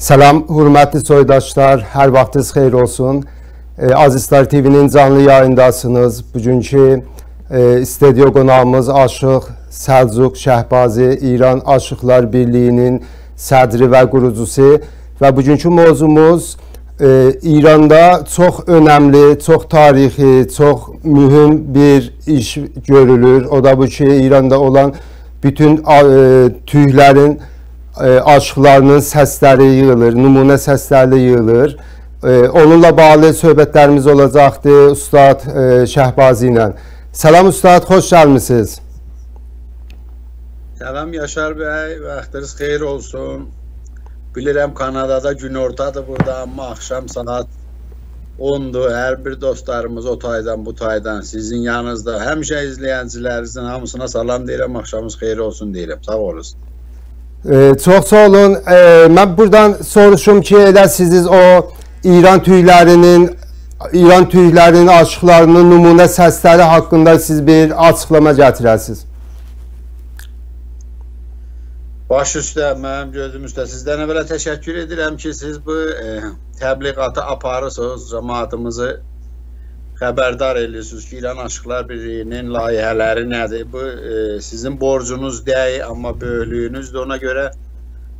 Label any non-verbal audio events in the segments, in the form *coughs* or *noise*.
Salam, hörmətli soydaşlar, hər vaxtınız xeyir olsun. E, Azizlar TV-nin canlı yayındasınız. Bugünkü e, studio qonağımız Aşıq Səlcuq Şəhbazi, İran Aşıqlar Birliyinin sədri və qurucusu və bugünkü mövzumuz e, İranda çox önəmli, çox tarixi, çox mühüm bir iş görülür. O da bu ki, İranda olan bütün e, tüylərin aşıqlarının səsləri yığılır, nümunə səsləri yığılır. E, onunla bağlı söhbətlərimiz olacaqdır Ustad e, Şəhbazi ilə. Salam Ustad, xoş gəlmisiniz. Salam Yaşar bəy, vaxtınız xeyir olsun. Bilirəm Kanadada gün ortadır burada, amma axşam saat 10-dur. Hər bir dostlarımız o taydan, bu taydan sizin yanınızda. Həmişə izləyəncilərinizin hamısına salam deyirəm, axşamınız xeyir olsun deyirəm. Sağ olasın. Ee, çox sağ olun. Ee, mən buradan soruşum ki, elə siz o İran tüylərinin İran tüylərinin aşıqlarının nümunə səsləri haqqında siz bir açıqlama gətirəsiniz. Baş üstə, mənim gözüm üstə. Sizdən əvvələ təşəkkür edirəm ki, siz bu e, təbliğatı aparırsınız, cəmaatımızı xəbərdar edirsiniz ki, İran Aşıqlar Birliyinin layihələri nədir? Bu e, sizin borcunuz deyil, amma böyüklüyünüzdür. Ona görə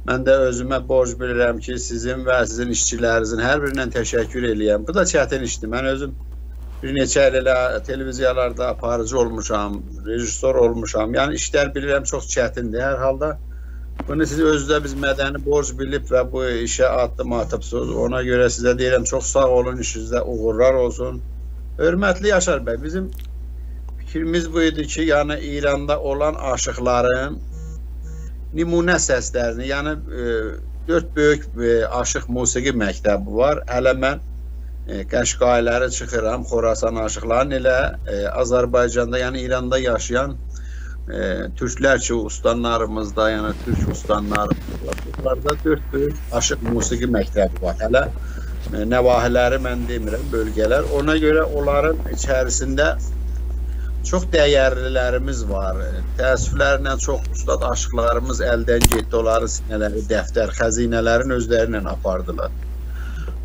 mən də özümə borc bilirəm ki, sizin və sizin işçilərinizin hər birindən təşəkkür eləyəm. Bu da çətin işdir. Mən özüm bir neçə il elə televiziyalarda aparıcı olmuşam, rejissor olmuşam. Yəni işlər bilirəm çox çətindir. Hər halda Bunu siz özdə biz mədəni borc bilib və bu işə addım atıbsınız. Ona görə sizə deyirəm çox sağ olun, işinizdə uğurlar olsun. Hörmətli Yaşar bəy, bizim fikrimiz bu idi ki, yəni İranda olan aşıqların nümunə səslərini, yəni e, dörd böyük e, aşıq musiqi məktəbi var. Hələ mən e, Qəşqayları çıxıram, Xorasan aşıqların elə e, Azərbaycanda, yəni İranda yaşayan e, Türklər ki, ustanlarımızda, yəni Türk ustanlarımız var. Bunlarda dörd böyük aşıq musiqi məktəbi var. Hələ nəvahiləri mən demirəm, bölgələr. Ona görə onların içərisində çox dəyərlilərimiz var. Təəssüflərlə çox ustad aşıqlarımız əldən getdi. Onların sinələri, dəftər, xəzinələrin özlərinlə apardılar.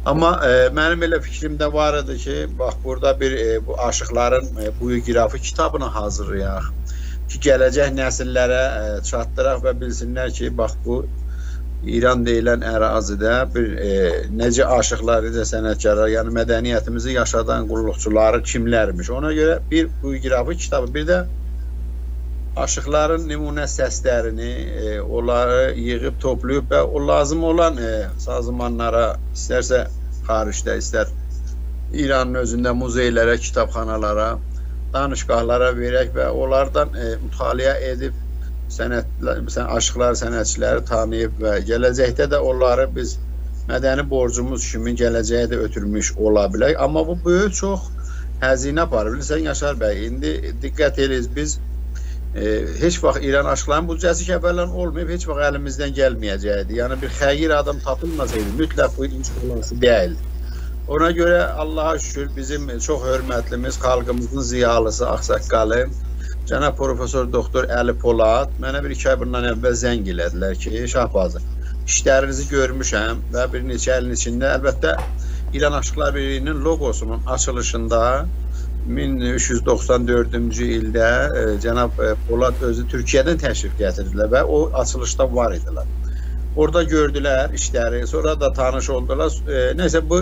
Amma e, mənim elə fikrimdə var idi ki, bax burada bir e, bu aşıqların e, bioqrafi kitabını hazırlayaq ki, gələcək nəsillərə e, çatdıraq və bilsinlər ki, bax bu İran deyilən ərazidə bir e, necə aşıqlar, necə sənətkarlar, yəni mədəniyyətimizi yaşadan qulluqçuları kimlərmiş. Ona görə bir bu qrafı kitabı, bir də aşıqların nümunə səslərini, e, onları yığıb toplayıb və o lazım olan e, sazmanlara, istərsə xaricdə, istər İranın özündə muzeylərə, kitabxanalara danışqahlara verək və onlardan e, mütaliə edib sənətlər, məsələn, aşıqlar, sənətçiləri tanıyıb və gələcəkdə də onları biz mədəni borcumuz kimi gələcəyə də ötürmüş ola bilək. Amma bu böyük çox həzinə aparır. Bilirsən Yaşar bəy, indi diqqət edirsiniz biz e, heç vaxt İran aşıqlarının büdcəsi əvvələn olmayıb, heç vaxt əlimizdən gəlməyəcəkdi. Yəni bir xeyir adam tapılmasaydı, mütləq bu iş olası deyildi. Ona görə Allaha şükür bizim çox hörmətlimiz, xalqımızın ziyalısı, ağsaqqalı cənab professor doktor Əli Polad mənə bir iki ay bundan əvvəl zəng elədilər ki, Şahbazı, işlərinizi görmüşəm və bir neçə ilin içində əlbəttə İran Aşıqlar Birliyinin loqosunun açılışında 1394-cü ildə e, cənab e, Polad özü Türkiyədən təşrif gətirdilər və o açılışda var idilər. Orada gördülər işləri, sonra da tanış oldular. E, nəysə bu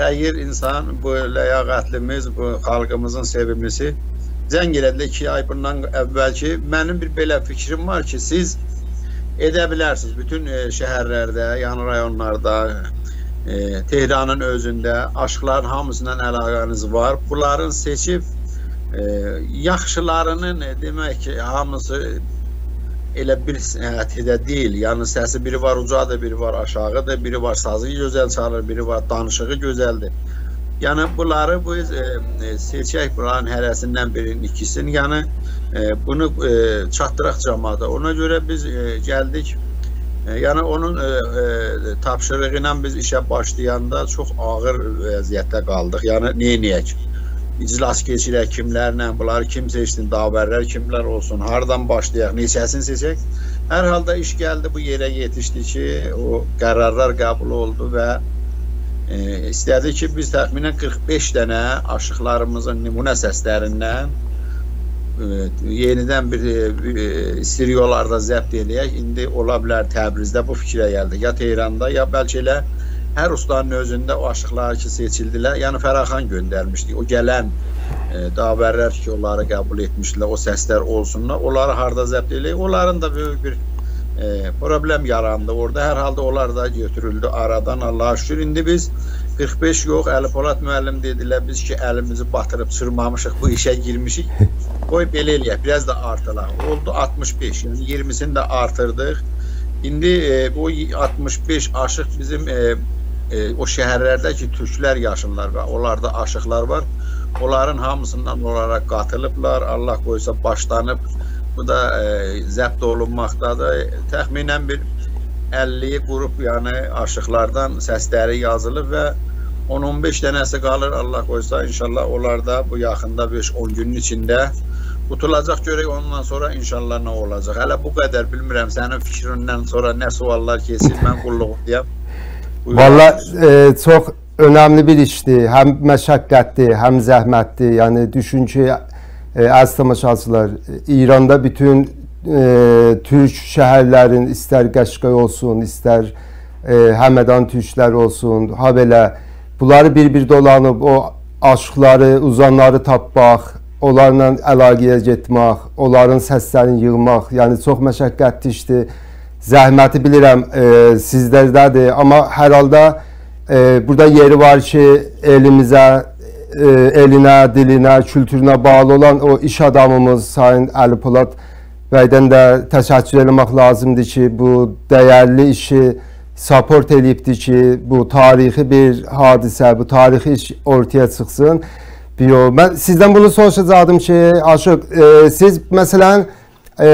xeyir insan, bu ləyaqətlimiz, bu xalqımızın sevimlisi zəng elədilər 2 ay bundan əvvəlki. Mənim bir belə fikrim var ki, siz edə bilərsiniz bütün e, şəhərlərdə, yan rayonlarda, e, Tehranın özündə aşıqların hamısından əlaqəniz var. Bunların seçib e, yaxşılarının e, demək ki, hamısı elə bir həyətdə deyil. Yəni səsi biri var ucadır, biri var aşağıdır, biri var sazı gözəl çalır, biri var danışığı gözəldir. Yəni bunları bu e, e, seçək bunların hərəsindən birinin ikisini, yəni e, bunu e, çatdıraq cəmaata. Ona görə biz e, gəldik e, Yəni onun e, e, tapşırığı ilə biz işə başlayanda çox ağır vəziyyətdə qaldıq. Yəni nə edək? iclas keçirək kimlərlə, bunları kim seçsin, davərlər kimlər olsun, hardan başlayaq, neçəsini seçək. Hər halda iş gəldi bu yerə yetişdi ki, o qərarlar qəbul oldu və istədi ki, biz təxminən 45 dənə aşıqlarımızın nümunə səslərindən e, yenidən bir e, stereolarda zəbt eləyək. İndi ola bilər Təbrizdə bu fikrə gəldi. Ya Tehranda, ya bəlkə elə hər ustanın özündə o aşıqlar ki, seçildilər. Yəni Fəraxan göndərmişdi. O gələn e, davərlər ki, onları qəbul etmişdilər, o səslər olsunlar. Onları harda zəbt eləyək? Onların da böyük bir e, problem yarandı. Orada hər halda onlar da götürüldü aradan. Allah'a şükür. İndi biz 45 yox, Əli Polat müəllim dedilər biz ki, əlimizi batırıb çırmamışıq, bu işə girmişik. *laughs* Qoy belə eləyək, biraz da artıraq. Oldu 65, yəni 20-sini də artırdıq. İndi e, bu 65 aşıq bizim e, e, o şəhərlərdə ki, türklər yaşırlar və onlarda aşıqlar var. Onların hamısından olaraq qatılıblar. Allah qoysa başlanıb. Bu da e, zəbt olunmaqdadır. Təxminən bir 50-yi qrup, yəni aşıqlardan səsləri yazılıb və 10-15 dənəsi qalır. Allah qoysa inşallah onlar da bu yaxında 5-10 günün içində Qutulacaq görək ondan sonra inşallah nə olacaq. Hələ bu qədər bilmirəm sənin fikrindən sonra nə suallar keçir, mən qulluqdayam. Valla e, çok önemli bir işti. Hem meşakkatli hem zahmetli. Yani düşün ki e, az tamaşaçılar İran'da bütün e, Türk şehirlerin ister Qəşqay olsun, ister e, Həmədan Türklər olsun, ha belə bunları bir-bir dolanıb o aşıqları, uzanları tapmaq, onlarla əlaqəyə getmək, onların səslərini yığmaq, yəni çox məşəqqətli işdir zəhməti bilirəm e, sizlərdədir, amma hər halda e, burada yeri var ki, elimizə, e, elinə, dilinə, kültürünə bağlı olan o iş adamımız Sayın Əli Polad bəydən də təşəkkür etmək lazımdır ki, bu dəyərli işi support eləyibdir ki, bu tarixi bir hadisə, bu tarixi iş ortaya çıxsın. Yo, mən sizdən bunu soruşacaqdım ki, Aşıq, e, siz məsələn e,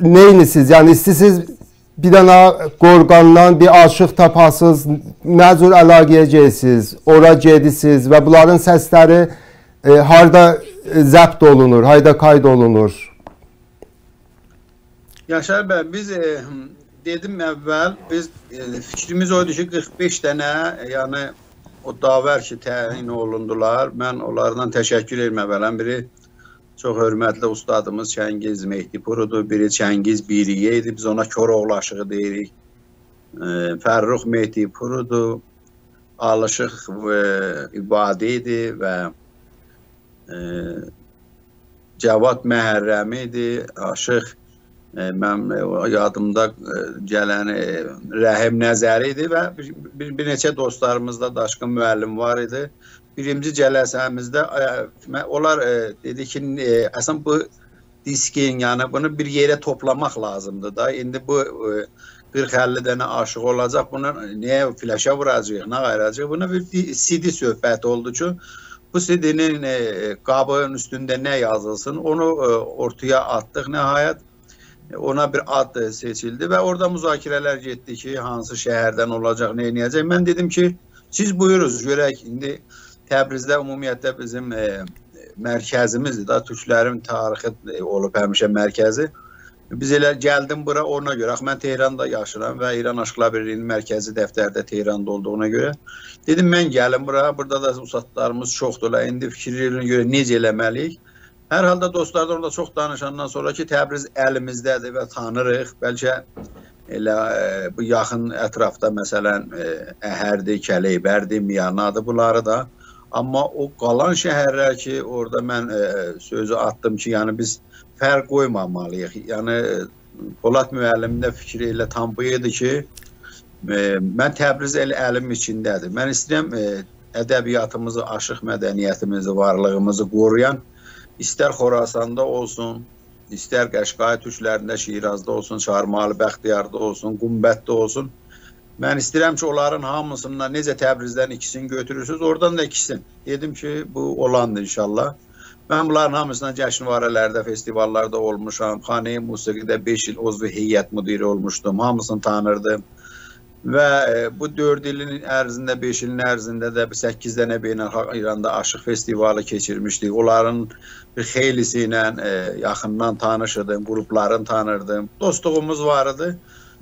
neynisiniz? Yəni istəsiz bir dənə qorqandan bir aşıq tapasınız, nə cür əlaqəyə gedirsiniz, ora gedirsiniz və bunların səsləri e, harda zəbt olunur, hayda qayd olunur? Yaşar bəy, biz e, dedim əvvəl, biz e, fikrimiz oydu ki, 45 dənə, e, yəni o davər ki, təyin olundular. Mən onlardan təşəkkür edirəm əvvələn biri Çox hörmətli ustadımız Çəngiz Mehdipurudur. Biri Çəngiz Biriyə idi. Biz ona Koroğlu aşığı deyirik. Fərrux Mehdipurudur. Alışıq e, İbadi idi və e, Cavad Məhərrəmi idi. Aşıq e, mən yadımda gələn Rəhim Nəzəri idi və bir, bir, neçə dostlarımız da Daşqın müəllim var idi birinci cələsəmizdə e, onlar e, dedi ki, e, əslən bu diskin, yəni bunu bir yerə toplamaq lazımdır da. İndi bu 40-50 dənə aşıq olacaq. Bunu niyə flaşa vuracağıq, nə qayıracağıq? Buna bir CD söhbət oldu ki, bu CD-nin qabının üstündə nə yazılsın, onu ortaya atdıq nəhayət. Ona bir ad seçildi və orada müzakirələr getdi ki, hansı şəhərdən olacaq, nə edəcək. Mən dedim ki, siz buyuruz, görək indi Təbrizdə ümumiyyətlə bizim e, mərkəzimizdir da, türklərin tarixi e, olub həmişə mərkəzi. Biz elə gəldim bura ona görə. Axı mən Tehranda yaşayıram və İran Aşıqlar Birliyinin mərkəzi dəftərdə Tehranda olduğuna görə dedim mən gəlim bura. Burada da ustadlarımız çoxdurlar. İndi fikirlərinə görə necə eləməliyik? Hər halda dostlar da orada çox danışandan sonra ki, Təbriz əlimizdədir və tanırıq. Bəlkə elə e, bu yaxın ətrafda məsələn e, Əhərdir, Kələybərdir, Miyanadır bunları da Amma o qalan şəhərlər ki, orada mən e, sözü atdım ki, yəni biz fərq qoymamalıyıq. Yəni Polad müəllimin də fikri elə tam bu idi ki, e, mən Təbriz elə əlim içindədir. Mən istəyirəm e, ədəbiyyatımızı, aşıq mədəniyyətimizi, varlığımızı qoruyan istər Xorasanda olsun, istər Qəşqay türklərində, Şirazda olsun, Çarmalı, Bəxtiyarda olsun, Qumbətdə olsun, Mən istəyirəm ki, onların hamısından necə Təbrizdən ikisini götürürsünüz, oradan da ikisini. Dedim ki, bu olandır inşallah. Mən bunların hamısından cəşnvarələrdə, festivallarda olmuşam. Xanəyi musiqidə 5 il uzvu heyət müdiri olmuşdum. Hamısını tanırdım. və e, bu 4 ilin ərzində, 5 ilin ərzində də 8 dənə beynəlxalq İranda aşıq festivalı keçirmişdik. Onların bir xeylisi ilə e, yaxından tanışırdım, qrupların tanırdım. Dostluğumuz var idi.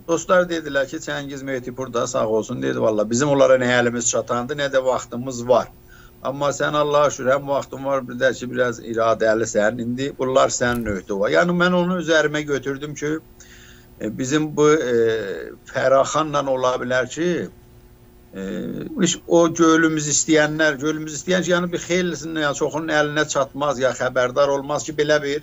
Dostlar dedilər ki, Çəngiz Mehtipur da sağ olsun dedi valla bizim onlara nə əlimiz çatandı, nə də vaxtımız var. Amma sən Allah'a şükür həm vaxtın var, bir də ki, biraz iradəlisən. İndi bunlar sənin öhdü var. Yəni mən onu üzərimə götürdüm ki, e, bizim bu e, Fəraxanla ola bilər ki, e, o gölümüz istəyənlər, gölümüz istəyən ki, yəni bir xeylisinin, ya çoxunun əlinə çatmaz, ya xəbərdar olmaz ki, belə bir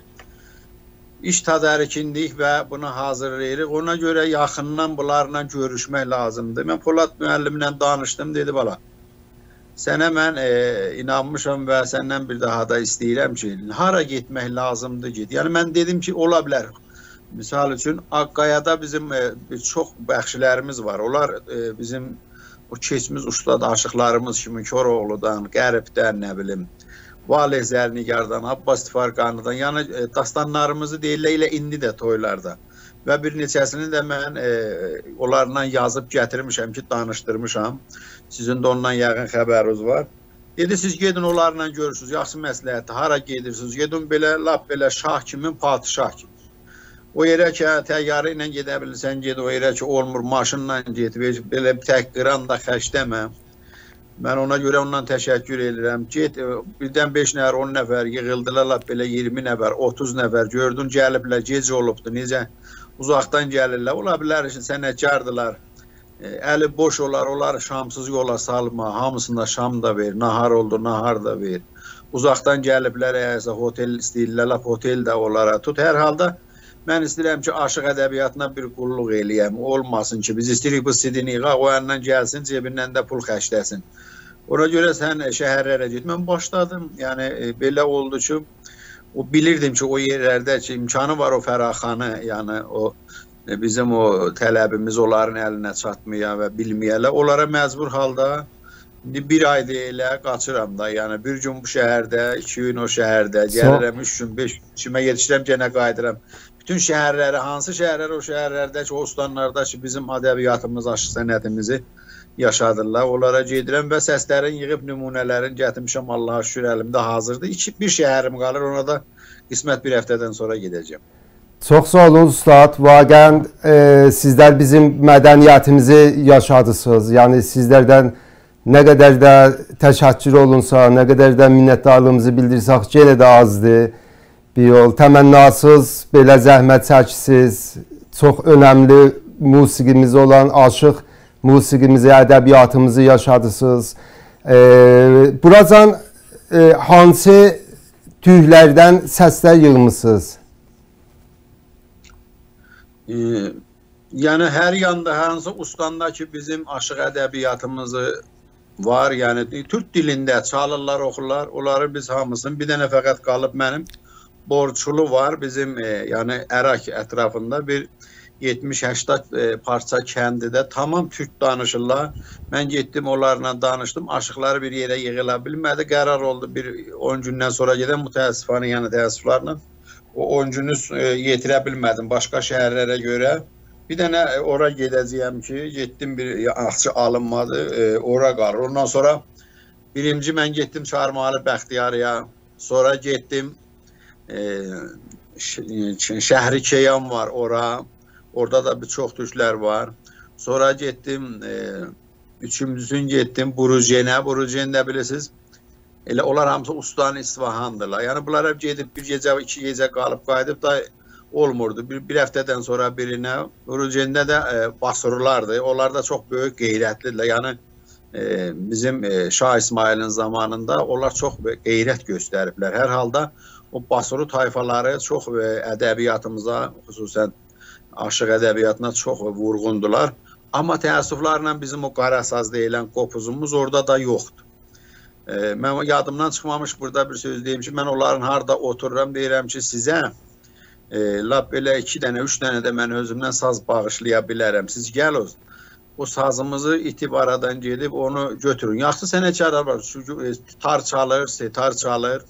iş tədarükindik və buna hazırlayırıq. Ona görə yaxından bunlarla görüşmək lazımdır. Mən Polad müəllimlə danışdım, dedi bala. Sənə mən e, inanmışam və səndən bir daha da istəyirəm ki, hara getmək lazımdır get. Yəni mən dedim ki, ola bilər. Misal üçün Ağqayada bizim e, çox bəxşilərimiz var. Onlar e, bizim o keçmiş ustad aşıqlarımız kimi Koroğludan, Qəribdən, nə bilim, Valeh Zərnigardan, Abbas Tifarqanıdan, yəni e, dastanlarımızı deyirlər elə indi də toylarda və bir neçəsini də mən e, onlarla yazıb gətirmişəm ki, danışdırmışam. Sizin də ondan yəqin xəbəriniz var. Dedi siz gedin onlarla görürsüz, yaxşı məsləhətdir. Hara gedirsiniz? Gedin belə lap belə şah kimi, padişah kimi. O yerə ki, təyyarə ilə gedə bilirsən, ged o yerə ki, olmur, maşınla get, belə tək qıran da xəşdəmə. Mən ona görə ondan təşəkkür edirəm. Get, birdən 5 nəfər, 10 nəfər yığıldılar, lap belə 20 nəfər, 30 nəfər gördün, gəliblər, gecə olubdu. Necə uzaqdan gəlirlər. Ola bilər ki, sənətkardılar. E, əli boş olar, onları şamsız yola salma. Hamısında şam da ver, nahar oldu, nahar da ver. Uzaqdan gəliblər, əgərsə hotel istəyirlər, lap hotel də onlara tut. Hər halda mən istəyirəm ki, aşıq ədəbiyyatına bir qulluq eləyəm. Olmasın ki, biz istəyirik bu sidini yığa, o yandan gəlsin, cebindən də pul xərcləsin. Ona görə sən şəhərlərə get. Mən başladım. Yəni e, belə oldu ki, o bilirdim ki, o yerlərdə ki, imkanı var o fəraxanı, yəni o e, bizim o tələbimiz onların əlinə çatmaya və bilməyələ. Onlara məcbur halda indi bir ay deyilə qaçıram da. Yəni bir gün bu şəhərdə, iki gün o şəhərdə, gəlirəm üç gün, beş gün kimə yetişirəm, yenə qayıdıram. Bütün şəhərləri, hansı şəhərlər o şəhərlərdə ki, o ustanlarda ki, bizim ədəbiyyatımız, aşıq sənətimizi yaşadırlar. Onlara gedirəm və səslərin yığıb nümunələrin gətirmişəm. Allaha şükür əlimdə hazırdır. İki bir şəhərim qalır. Ona da qismət bir həftədən sonra gedəcəm. Çox sağ olun ustad. Vaqən e, sizlər bizim mədəniyyətimizi yaşadısınız. Yəni sizlərdən nə qədər də təşəkkür olunsa, nə qədər də minnətdarlığımızı bildirsək, yenə də azdır. Bir yol təmənnasız, belə zəhmət çəkisiz, çox önəmli musiqimiz olan aşıq musiqimizi, ədəbiyyatımızı yaşadısınız. E, buracan e, hansı tüylərdən səslər yığmısınız? E, yəni hər yanda hansı ustandə ki bizim aşıq ədəbiyyatımızı var, yəni türk dilində çalırlar, oxurlar. Onları biz hamısını bir dənə fəqət qalıb mənim borçlu var bizim e, yəni Ərak ətrafında bir 70-80 e, parça kəndidə tamam türk danışırlar. Mən getdim onlarla danışdım. Aşıqları bir yerə yığıla bilmədi. Qərar oldu bir 10 gündən sonra gedən mütəəssifانə yəni təəssüflərlə o 10 günü e, yetirə bilmədim başqa şəhərlərə görə. Bir dənə e, ora gedəcəyəm ki, getdim bir axçı alınmadı, ora qalır. Ondan sonra birinci mən getdim Çarmalı Bəxtiyarıya, sonra getdim Şəhri Keyan var ora. Orada da bir çox türklər var. Sonra getdim, e, üçümüzün getdim Burujenə. Burujen də bilirsiniz, elə onlar hamısı Ustan İsfahandırlar. Yəni bunlar hep gedib bir gecə, iki gecə qalıb qayıdıb da olmurdu. Bir, bir həftədən sonra birinə Burujendə də e, basırlardı. Onlar da çox böyük qeyrətlidirlər. Yəni e, bizim e, Şah İsmailin zamanında onlar çox qeyrət göstəriblər. Hər halda o basuru tayfaları çox e, ədəbiyyatımıza, xüsusən aşıq ədəbiyyatına çox vurğundular. Amma təəssüflərlə bizim o qarasaz deyilən qopuzumuz orada da yoxdur. E, mən yadımdan çıxmamış burada bir söz deyim ki, mən onların harda otururam deyirəm ki, sizə e, lap belə iki dənə, üç dənə də mən özümdən saz bağışlaya bilərəm. Siz gəlin, o sazımızı itib aradan gedib onu götürün. Yaxşı sənətkarlar var, e, tar çalır, setar çalır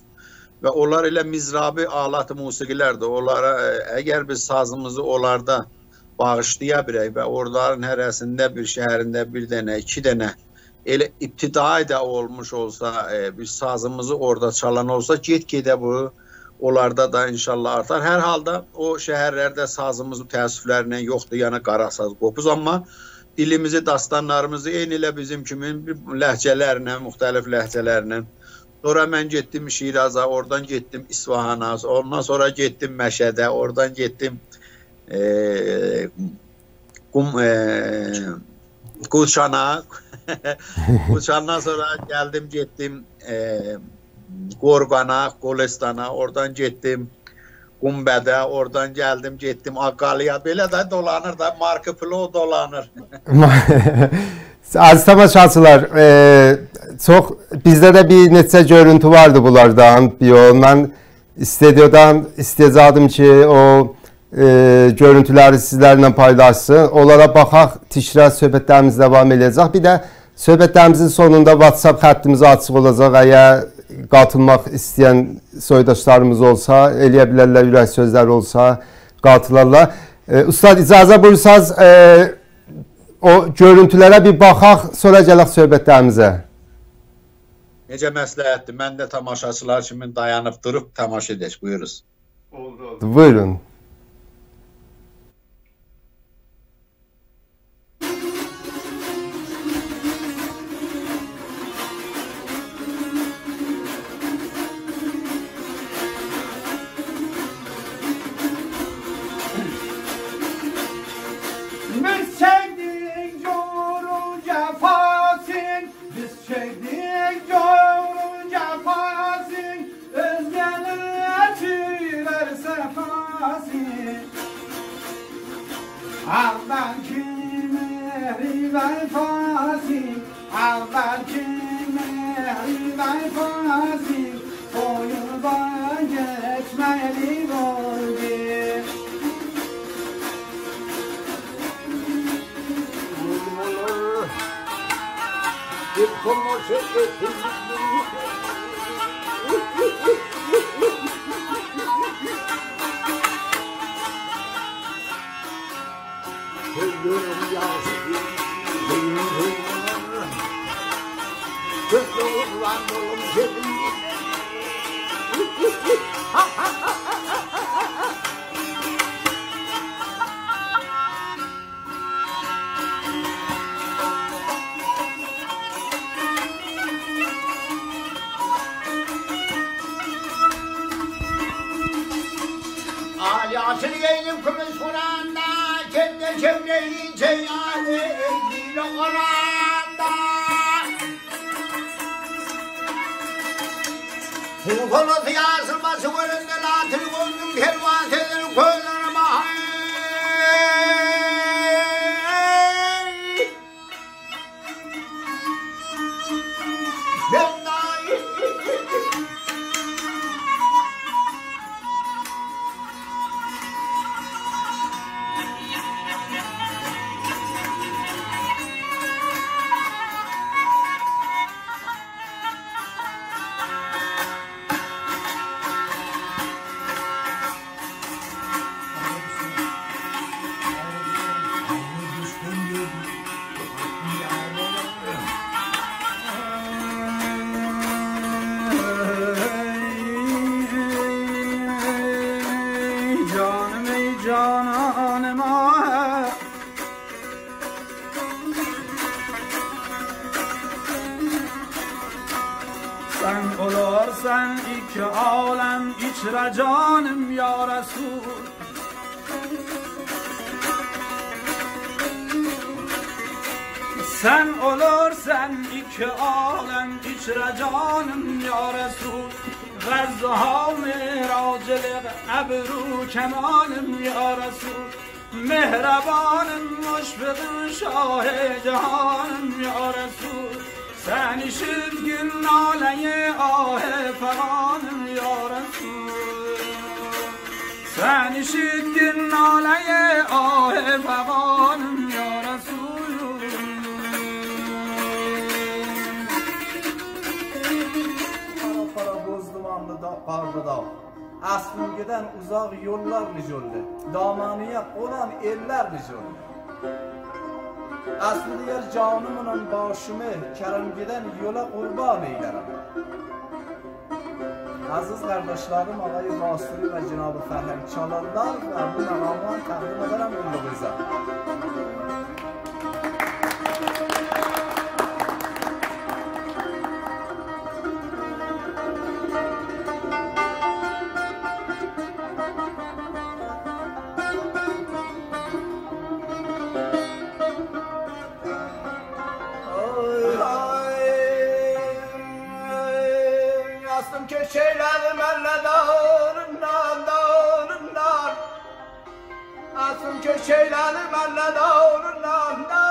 və onlar elə mizrabi alat musiqilərdir. Onlara e, əgər biz sazımızı onlarda bağışlaya bilək və oraların hərəsində bir şəhərində bir dənə, iki dənə elə ibtidai də olmuş olsa, e, bir sazımızı orada çalan olsa, get-gedə bu onlarda da inşallah artar. Hər halda o şəhərlərdə sazımız təəssüflərlə yoxdur, yəni qara saz qopuz, amma dilimizi, dastanlarımızı eyni elə bizim kimi ləhcələrlə, müxtəlif ləhcələrlə Sonra mən getdim Şiraza, oradan getdim İsfahana, ondan sonra getdim Məşədə, oradan getdim e, Qum e, Qulçana. *laughs* Qulçandan sonra gəldim, getdim e, Qorqana, Qolestana, oradan getdim Qumbədə, oradan gəldim, getdim Ağqalıya. Belə də dolanır da, Marko Polo dolanır. *laughs* Aziz tamaşaçılar, e, çox bizdə də bir neçə görüntü vardı bunlardan. Yo, mən stüdyodan istəcadım ki, o e, görüntüləri sizlərlə paylaşsın. Onlara baxaq, tikrə söhbətlərimiz davam edəcək. Bir də söhbətlərimizin sonunda WhatsApp xəttimiz açıq olacaq. Əgər qatılmaq istəyən soydaşlarımız olsa, eləyə bilərlər, ürək sözləri olsa, qatılarlar. E, Ustad, icazə buyursanız, e, o görüntülərə bir baxaq, sonra gələk söhbətlərimizə. Necə məsləhətdir? Mən də tamaşaçılar kimi dayanıb durub tamaşa edək. Buyuruz. Oldu, oldu. Buyurun. Avval kim mehriban fasil Avval kim mehriban fasil Boyundan geçmeli oldu Bir. Komşu Ando, ando, ando, ando, ando, ando, Sen olursan iki alem içre canım ya Resul Gazze halni racilik ebru kemanım ya Resul Mehrebanım muşfidim şah cehanım ya Resul Sen işit gün naleyi ahe feranım ya Resul Sen işit gün naleyi ahe feranım qarnida asfungidan uzoq yo'llar nijo'ldi domoniya qo'nan ellar nijo'ldi asli digar jonimunan boshimi karamgidan yo'la qurbon eylaram aziz qardoshlarim og'ayi bosuri va janobi farhang chalonlar va bu maqomdan taqdim ederim ulug'izam Ceylan'ı benle de onunla da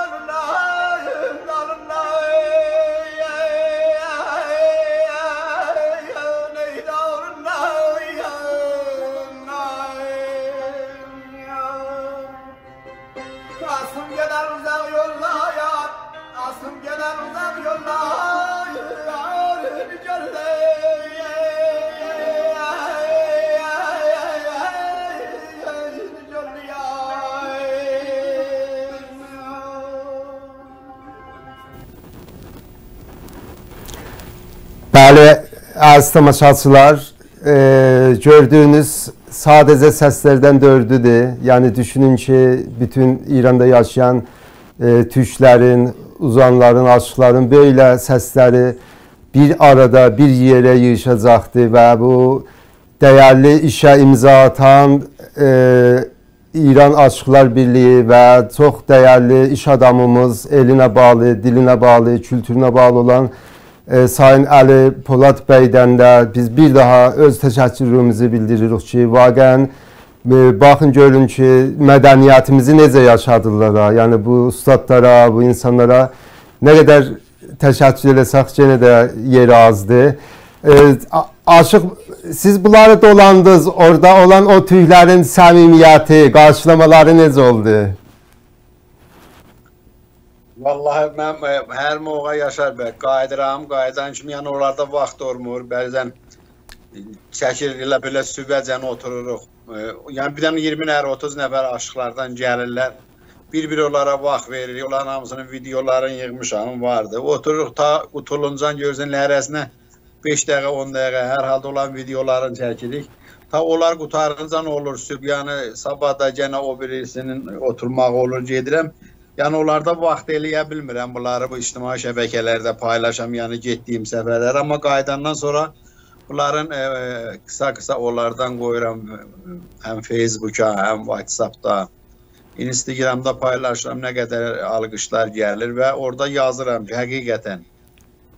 əziz tamaşaçılar, e, gördüyünüz sadəcə səslərdən dördüdür. Yəni düşünün ki, bütün İranda yaşayan e, türklərin, uzanların, aşıqların belə səsləri bir arada, bir yerə yığışacaqdır və bu dəyərli işə imza atan e, İran Aşıqlar Birliyi və çox dəyərli iş adamımız, elinə bağlı, dilinə bağlı, kültürünə bağlı olan e, Sayın Əli Polad bəydən də biz bir daha öz təşəkkürümüzü bildiririk ki, vaqəən e, baxın görün ki, mədəniyyətimizi necə yaşadırlar. ha. Yəni bu ustadlara, bu insanlara nə qədər təşəkkür eləsək yenə də yeri azdır. E, Aşıq siz bunları dolandınız. Orada olan o tüylərin səmimiyyəti, qarşılamaları necə oldu? Vallahi mən e, hər moğa Yaşar bəy qayıdıram, qayıdan kimi yəni onlarda vaxt olmur. Bəzən çəkir elə belə sübəcən otururuq. E, Yəni bir dənə 20 nəfər, 30 nəfər aşıqlardan gəlirlər. Bir-bir onlara vaxt veririk. Onların hamısının videolarını yığmışam vardı. Otururuq ta qutuluncan görsən ləhərəsinə 5 dəqiqə, 10 dəqiqə hər halda olan videolarını çəkirik. Ta onlar qutarınca olur sübh, yəni sabah da yenə o birisinin oturmağı olur gedirəm. Yəni onlarda vaxt eləyə bilmirəm bunları bu ictimai şəbəkələrdə paylaşam, yəni getdiyim səfərlər, amma qayıdandan sonra bunların e, qısa-qısa onlardan qoyuram e, həm Facebooka, həm WhatsApp-da, Instagram-da paylaşıram nə qədər alqışlar gəlir və orada yazıram ki, həqiqətən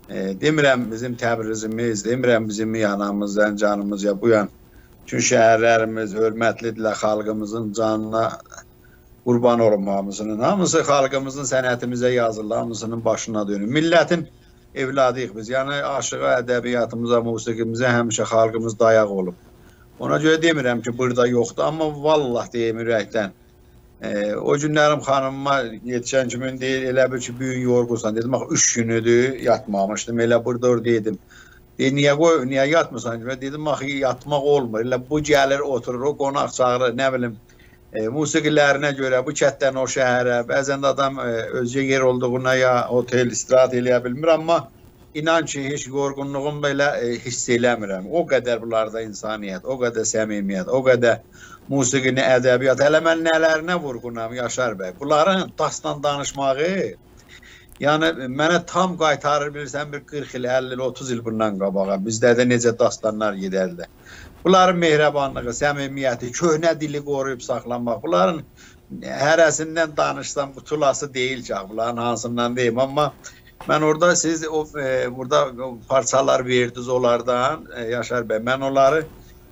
e, demirəm bizim Təbrizimiz, demirəm bizim yanamız, Zəncanımız ya bu yan bütün şəhərlərimiz hörmətlidirlər xalqımızın canına qurban olum hamısının. Hamısı xalqımızın sənətimizə yazırlar, hamısının başına dönür. Millətin evladıyıq biz. Yəni aşığa, ədəbiyyatımıza, musiqimizə həmişə xalqımız dayaq olub. Ona görə demirəm ki, burada yoxdur, amma vallah deyim ürəkdən. E, o günlərim xanımıma yetişən kimi deyir, elə bil ki, bu gün yorğunsan. Dedim, bax 3 günüdür yatmamışdım. Elə burada orada dedim. Deyir, niyə qoy, niyə yatmırsan? Mən dedim, axı yatmaq olmur. Elə bu gəlir, oturur, o qonaq çağırır, nə bilim, e, musiqilərinə görə bu kətdən o şəhərə, bəzən də adam e, özcə yer olduğuna ya otel istirahət eləyə bilmir, amma inan ki, heç yorğunluğumu belə e, hiss eləmirəm. O qədər bunlarda insaniyyət, o qədər səmimiyyət, o qədər musiqini, ədəbiyyat, hələ mən nələrinə vurğunam Yaşar bəy. Bunların dastan danışmağı Yəni mənə tam qaytarır bilirsən bir 40 il, 50 il, 30 il bundan qabağa. Bizdə də necə dastanlar gedərdi. Bunların mehribanlığı, səmimiyyəti, köhnə dili qoruyub saxlamaq. Bunların hərəsindən danışsam qutulası deyil ki, bunların hansından deyim, amma mən orada siz o e, burada o parçalar verdiniz onlardan e, Yaşar bəy. Mən onları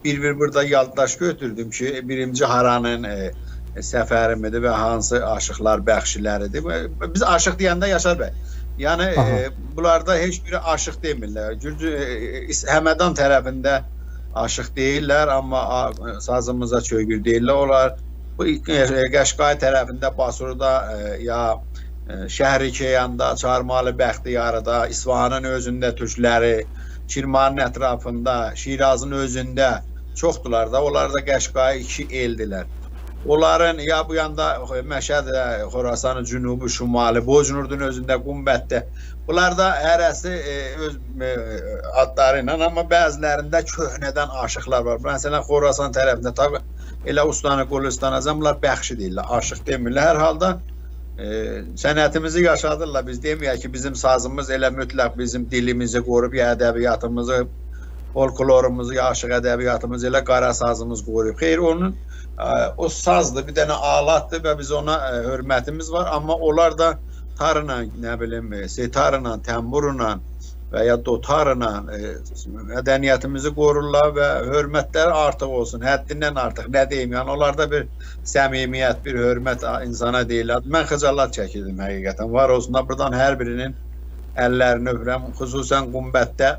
bir-bir burada yaddaş götürdüm ki, birinci Haranın e, səfərimidir və hansı aşıqlar bəxşiləridir. Biz aşıq deyəndə Yaşar bəy, yəni Aha. e, bunlarda heç biri aşıq demirlər. Gürcü e, Həmədan tərəfində aşıq deyirlər, amma sazımıza çöygür deyirlər. Onlar bu e, Qəşqay tərəfində Basurda e, ya e, Şəhri Keyanda, Çarmalı Bəxtiyarıda, İsfahanın özündə türkləri, Kirmanın ətrafında, Şirazın özündə çoxdular da. Onlar da Qəşqaya iki eldilər. Onların ya bu yanda Məşəd, Xorasanın cünubu, şimali, Bocnurdun özündə, Qumbətdə. Bunlar da hərəsi e, öz e, adları ilə, amma bəzilərində köhnədən aşıqlar var. Məsələn, Xorasan tərəfində tabii elə Ustanı Qolistanacan bunlar bəxşi deyirlər, aşıq demirlər. Hər halda e, sənətimizi yaşadırlar. Biz deməyək ki, bizim sazımız elə mütləq bizim dilimizi qorub, ya ədəbiyyatımızı, folklorumuzu, ya aşıq ədəbiyyatımızı elə qara sazımız qoruyub. Xeyr, onun o sazdır, bir dənə alatdır və biz ona ə, hörmətimiz var, amma onlar da tarla, nə bilim, setarla, təmburla və ya dotarla ə, mədəniyyətimizi qorurlar və hörmətləri artıq olsun, həddindən artıq, nə deyim, yəni onlarda bir səmimiyyət, bir hörmət insana deyirlər. Mən xəcalat çəkirdim həqiqətən. Var olsun da buradan hər birinin əllərini öpürəm, xüsusən Qumbətdə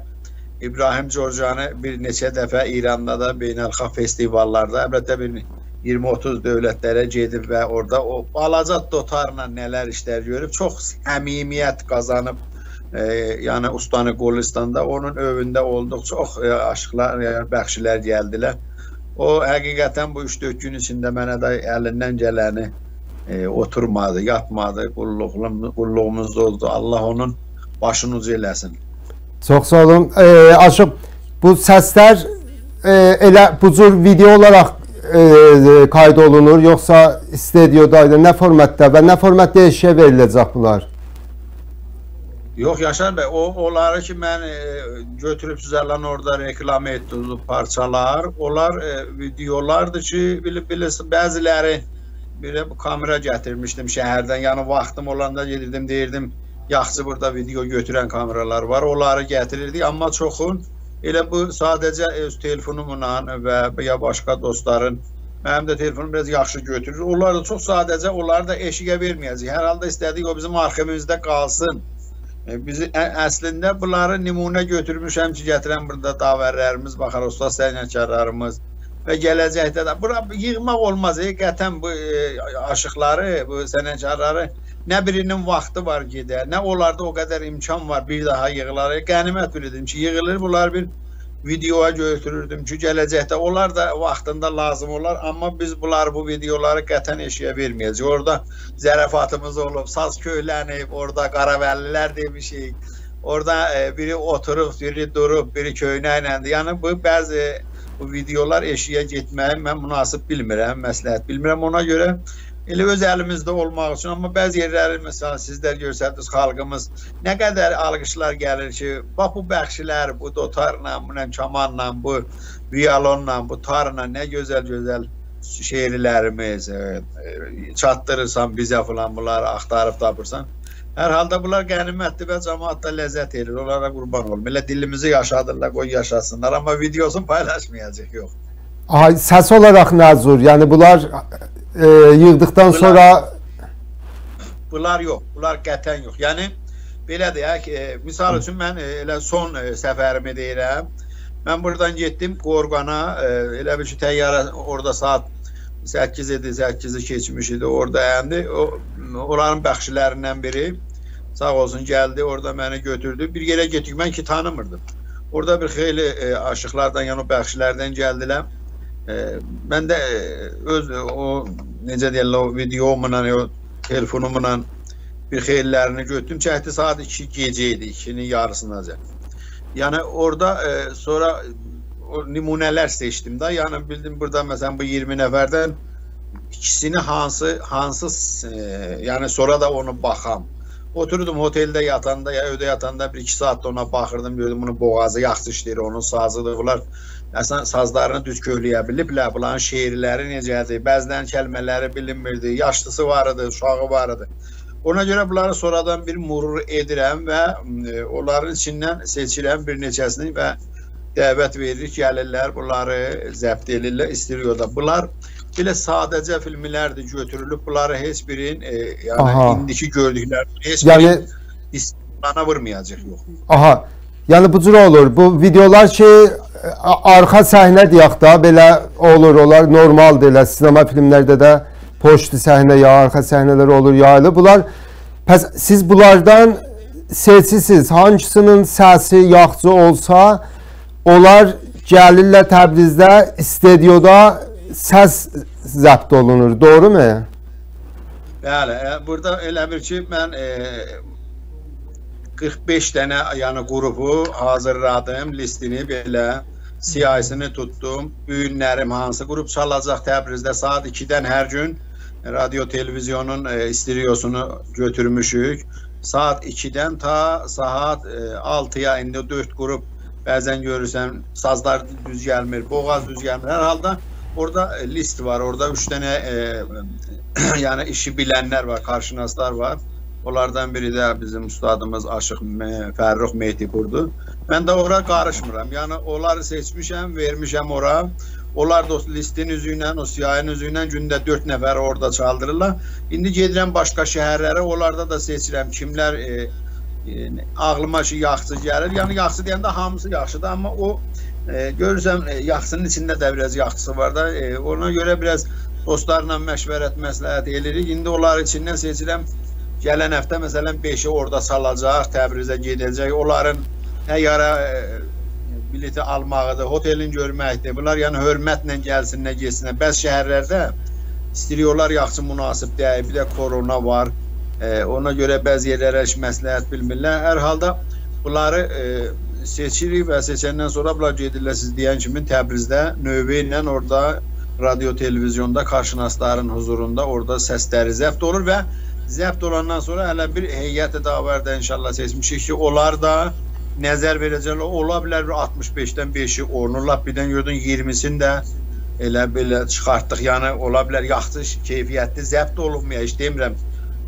İbrahim Corcanı bir neçə dəfə İranda da beynəlxalq festivallarda, əlbəttə bir 20-30 dövlətlərə gedib və orada o balaca dotarla nələr işlər görüb, çox həmimiyyət qazanıb. E, yəni Ustanı Qolistanda onun övündə olduq. Çox e, aşıqlar, e, bəxşilər gəldilər. O həqiqətən bu 3-4 gün içində mənə də əlindən gələni e, oturmadı, yatmadı, qulluğum, qulluğumuzda oldu. Allah onun başını ucu eləsin. Çox sağ olun. E, Aşıq, bu səslər e, elə bu cür video olaraq e, kayd olunur, yoxsa stüdyodaydı, nə formatda və nə formatda eşiyə veriləcək bunlar? Yox Yaşar bəy, o onları ki mən e, götürüb sizlərlə orada reklam etdim parçalar. Onlar e, videolardır ki, bilib bilirsiniz, bəziləri bir bu kamera gətirmişdim şəhərdən. Yəni vaxtım olanda gedirdim, deyirdim, yaxşı burada video götürən kameralar var. Onları gətirirdik, amma çoxun Elə bu sadəcə öz telefonumla və ya başqa dostların mənim də telefonum biraz yaxşı götürür. Onlar da çox sadəcə, onları da eşiyə verməyəcək. Hər halda istədik o bizim arxivimizdə qalsın. E, bizi əslində bunları nümunə götürmüşəm ki, gətirən burada davərlərimiz, baxar usta sənətkarlarımız və gələcəkdə də bura yığmaq olmaz. Həqiqətən bu e, aşıqları, bu sənətkarları nə birinin vaxtı var gedə, nə onlarda o qədər imkan var bir daha yığılar. Qənimət bilirdim ki, yığılır, bunlar bir videoya götürürdüm ki, gələcəkdə onlar da vaxtında lazım olar, amma biz bunlar bu videoları qətən eşiyə verməyəcəyik. Orada zərafatımız olub, saz köhlənib, orada qaravəllilər demişik. Orada e, biri oturub, biri durub, biri köynəklədir. Yəni bu bəzi bu videolar eşiyə getməyi mən münasib bilmirəm, məsləhət bilmirəm. Ona görə elə öz əlimizdə olmaq üçün, amma bəzi yerləri məsələn sizlər görsədiniz xalqımız nə qədər alqışlar gəlir ki, bax bu bəxşilər, bu dotarla, bu kamanla, bu violonla, bu tarla nə gözəl-gözəl şeirlərimiz e, çatdırırsan bizə falan bunları axtarıb tapırsan. Hər halda bunlar qənimətdir və cəmaət də ləzzət edir. Onlara qurban olum. Elə dilimizi yaşadırlar, qoy yaşasınlar, amma videosunu paylaşmayacaq, yox. Aha, səs olaraq nəzur, yəni bunlar e, yığdıqdan bunlar, sonra bunlar yox, bunlar qətlən yox. Yəni belə deyək, e, misal üçün mən e, elə son e, səfərimi deyirəm. Mən buradan getdim Qorqana, e, elə bir ki təyyarə orada saat 8 idi, 8-i keçmiş idi. Orada əndi o onların bəxşilərindən biri sağ olsun gəldi, orada məni götürdü. Bir yerə getdik, mən ki tanımırdım. Orada bir xeyli e, aşıqlardan, yəni o bəxşilərdən gəldilər. E, mən də e, öz o necə deyirlər o videomla, o telefonumla bir xeyirlərini götürdüm. Çəkdi saat 2 gecə idi, 2-nin yarısınacan. Yəni orada e, sonra o nümunələr seçdim də. Yəni bildim burada məsələn bu 20 nəfərdən ikisini hansı hansı e, yəni sonra da onu baxam. Oturdum oteldə yatanda ya evdə yatanda 1-2 saat ona baxırdım, gördüm bunun boğazı yaxşı işləyir, onun sazıdır. Bunlar Əslən sazlarını düz köhləyə biliblər. Bunların şeirləri necədir? Bəzən kəlmələri bilinmirdi. Yaşlısı var idi, uşağı var idi. Ona görə bunları sonradan bir murur edirəm və e, onların içindən seçirəm bir neçəsini və dəvət veririk, gəlirlər, bunları zəbt edirlər stüdyoda. Bunlar belə sadəcə filmlərdir götürülüb. Bunları heç birin e, yəni Aha. indiki gördüklər heç yəni, birin istisnana vurmayacaq yox. Aha. Yəni bu cür olur. Bu videolar ki arxa səhnə deyək də belə olur, onlar normaldır elə sinema filmlərdə də poçtu səhnə ya arxa səhnələr olur yaylı. Bunlar pəs siz bunlardan seçirsiniz. Hangisinin səsi yaxşı olsa onlar gəlirlər Təbrizdə studiyada səs zəbt olunur, doğrumu? Bəli, e, burada elə bir ki, mən e, 45 dənə yəni qrupu hazırladım, listini belə siyasını tutdum. Bu hansı qrup çalacaq Təbrizdə saat 2-dən hər gün radio televizyonun e, stereosunu götürmüşük. Saat 2-dən ta saat e, 6-ya indi 4 qrup bəzən görürsən sazlar düz gəlmir, boğaz düz gəlmir. Hər halda orada e, list var. Orada 3 dənə e, *coughs* yəni işi bilənlər var, qarşınaslar var. Onlardan biri də bizim ustadımız Aşıq Fərrux Mehdiqurdur. Mən də ora qarışmıram. Yəni onları seçmişəm, vermişəm ora. Onlar da listin üzü ilə, o siyahının üzü ilə gündə 4 nəfər orada çaldırırlar. İndi gedirəm başqa şəhərlərə, onlarda da seçirəm kimlər e, e, ağlıma ki yaxşı gəlir. Yəni yaxşı deyəndə hamısı yaxşıdır, amma o e, görürsən e, yaxşının içində də biraz yaxşısı var da. E, ona görə biraz dostlarla məşvərət, məsləhət eləyirik. İndi onların içindən seçirəm. Gələn həftə məsələn 5-i orada salacaq, Təbrizə gedəcək. Onların əgər e, bileti almağıdır, otelin görməkdir. Bunlar yəni hörmətlə gəlsinlər, getsinlər. Bəzi şəhərlərdə istiriyorlar yaxşı münasib deyil. Bir də korona var. E, ona görə bəzi yerlərə heç məsləhət bilmirlər. Hər halda bunları e, seçirik və seçəndən sonra bunlar gedirlər siz deyən kimi Təbrizdə növbə ilə orada radio televizyonda qarşınasların huzurunda orada səsləri zəbt olur və zəbt olandan sonra hələ bir heyət davarda inşallah seçmişik ki, onlar da nəzər verəcəklər. Ola bilər bir 65-dən 5-i orunurlar, birdən gördün 20-sini də elə belə çıxartdıq. Yəni ola bilər yaxşı keyfiyyətli zəbt olunmaya, heç demirəm